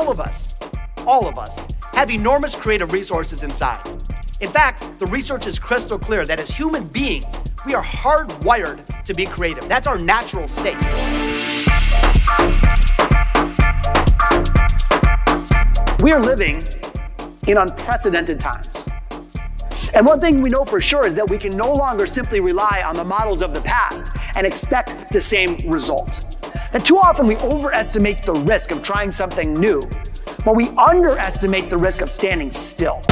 all of us, all of us, have enormous creative resources inside. In fact, the research is crystal clear that as human beings, we are hardwired to be creative. That's our natural state. We are living in unprecedented times. And one thing we know for sure is that we can no longer simply rely on the models of the past and expect the same result. And too often we overestimate the risk of trying something new, while we underestimate the risk of standing still.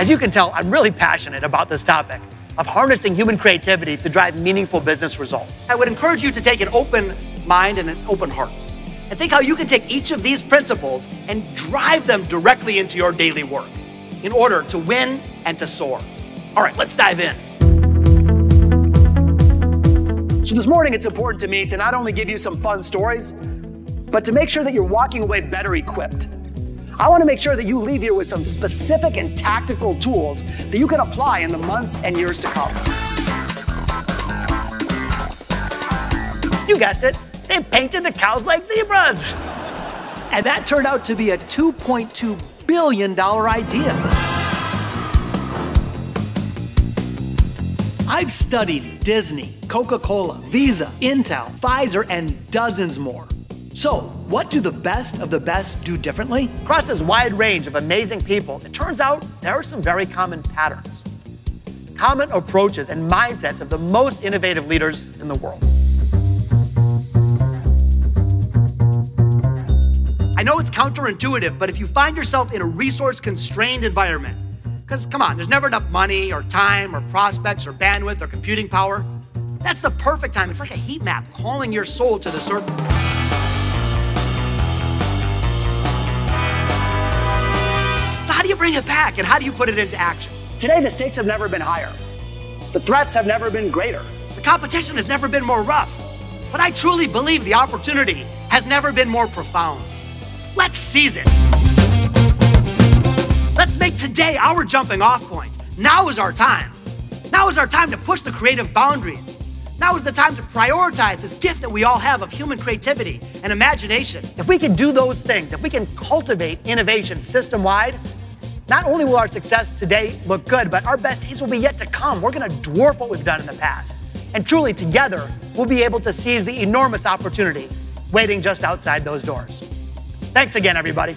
As you can tell, I'm really passionate about this topic of harnessing human creativity to drive meaningful business results. I would encourage you to take an open mind and an open heart and think how you can take each of these principles and drive them directly into your daily work in order to win and to soar. All right, let's dive in. So, this morning, it's important to me to not only give you some fun stories, but to make sure that you're walking away better equipped I want to make sure that you leave here with some specific and tactical tools that you can apply in the months and years to come. You guessed it, they painted the cows like zebras. And that turned out to be a $2.2 billion idea. I've studied Disney, Coca Cola, Visa, Intel, Pfizer, and dozens more. So, what do the best of the best do differently? Across this wide range of amazing people, it turns out there are some very common patterns, common approaches and mindsets of the most innovative leaders in the world. I know it's counterintuitive, but if you find yourself in a resource constrained environment, because come on, there's never enough money or time or prospects or bandwidth or computing power, that's the perfect time. It's like a heat map calling your soul to the surface. Bring it back and how do you put it into action? Today, the stakes have never been higher. The threats have never been greater. The competition has never been more rough. But I truly believe the opportunity has never been more profound. Let's seize it. Let's make today our jumping off point. Now is our time. Now is our time to push the creative boundaries. Now is the time to prioritize this gift that we all have of human creativity and imagination. If we can do those things, if we can cultivate innovation system wide, not only will our success today look good, but our best days will be yet to come. We're going to dwarf what we've done in the past. And truly, together, we'll be able to seize the enormous opportunity waiting just outside those doors. Thanks again, everybody.